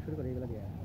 तो शुरू करेगा गया है।